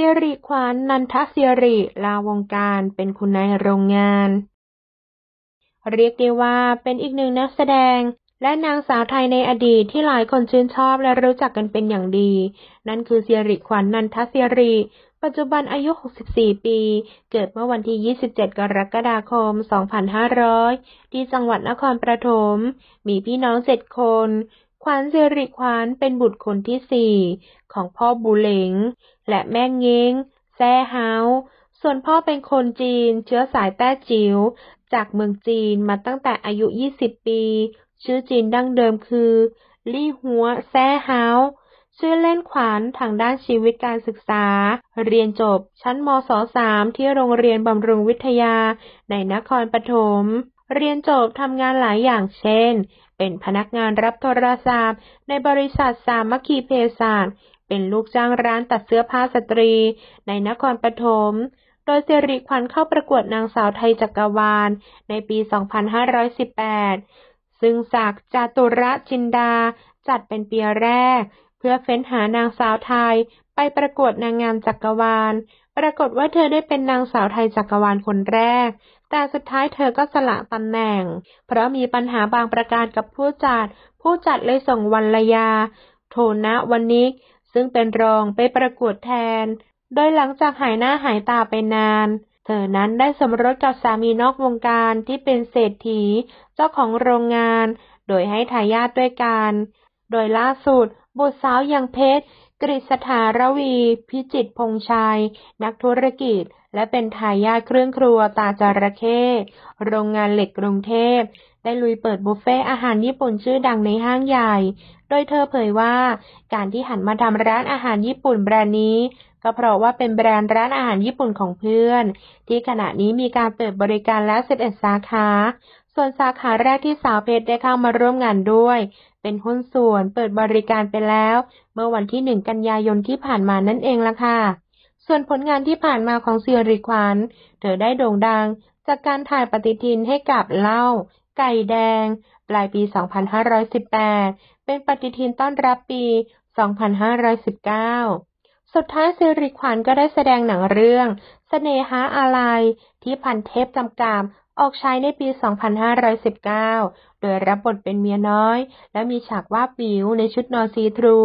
สิริขวัญนันทสิริลาวงการเป็นคุณนายโรงงาน เรียกได้ว่าเป็นอีกหนึ่งนักแสดงและนางสาวไทยในอดีตที่หลายคนชื่นชอบและรู้จักกันเป็นอย่างดี นั่นคือสิริขวัญนันทสิริ ปัจจุบันอายุ 64 ปี เกิดเมื่อวันที่ 27 กรกฎาคม 2500 ที่จังหวัดนครปฐมมีพี่น้องเจ็ดคน ขวัญสิริขวัญเป็นบุตรคนที่สี่ของพ่อบูเหลง และแม่เง้งแซ่เฮาส่วนพ่อเป็นคนจีน เชื้อสายแต้จิ๋วจากเมืองจีนมาตั้งแต่อายุ 20 ปี ชื่อจีนดั้งเดิมคือ ลี่หัวแซ่เฮาชื่อเล่นขวัญทางด้านชีวิตการศึกษา เรียนจบชั้นมศ .3 ที่โรงเรียนบำรุงวิทยาในนครปฐม เรียนจบทำงานหลายอย่างเช่น เป็นพนักงานรับโทรศัพท์ ในบริษัทสามัคคีเพสัชเป็นลูกจ้างร้านตัดเสื้อผ้าสตรี ในนครปฐม โดยสิริขวัญเข้าประกวดนางสาวไทยจักรวาล ในปี 2518 ซึ่งจากจาตุระจินดาจัดเป็นปีแรก เพื่อเฟ้นหานางสาวไทยไปประกวดนางงามจักรวาล ปรากฏว่าเธอได้เป็นนางสาวไทยจักรวาลคนแรก แต่สุดท้ายเธอก็สละตำแหน่ง เพราะมีปัญหาบางประการกับผู้จัด ผู้จัดเลยส่งวรรยา โทนะวันนิก ซึ่งเป็นรองไปประกวดแทน โดยหลังจากหายหน้าหายตาไปนาน เธอนั้นได้สมรสกับสามีนอกวงการที่เป็นเศรษฐี เจ้าของโรงงาน โดยให้ทายาทด้วยกัน โดยล่าสุด บุตรสาวอย่างเพชร กฤษฐารวี พิจิตพงชัย นักธุรกิจ และเป็นทายาทเครื่องครัวตาจระเข้โรงงานเหล็กกรุงเทพ ได้ลุยเปิดบุฟเฟ่อาหารญี่ปุ่นชื่อดังในห้างใหญ่ โดยเธอเผยว่า การที่หันมาทำร้านอาหารญี่ปุ่นแบรนด์นี้ก็เพราะว่าเป็นแบรนด์ร้านอาหารญี่ปุ่นของเพื่อน ที่ขณะนี้มีการเปิดบริการแล้ว 11 สาขา ส่วนสาขาแรกที่สาวเพชรได้เข้ามาร่วมงานด้วย เป็นหุ้นส่วนเปิดบริการไปแล้ว เมื่อวันที่หนึ่งกันยายนที่ผ่านมานั่นเองละค่ะ ส่วนผลงานที่ผ่านมาของเซีริควันเธอได้โด่งดัง จากการถ่ายปฏิทินให้กับเล่า ไก่แดง ปลายปี 2518 เป็นปฏิทินต้อนรับปี 2519 สุดท้ายซิริควันก็ได้แสดงหนังเรื่องสเสน่หาอะไรที่พันเทพจำกาม ออกใช้ในปี 2519 โดยรับบทเป็นเมียน้อย และมีฉากว่าปิวในชุดนอนซีทรู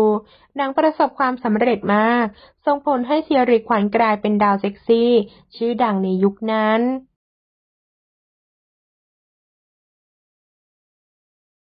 หนังประสบความสำเร็จมาก ส่งผลให้เซียริขวัญกลายเป็นดาวเซ็กซี่ ชื่อดังในยุคนั้น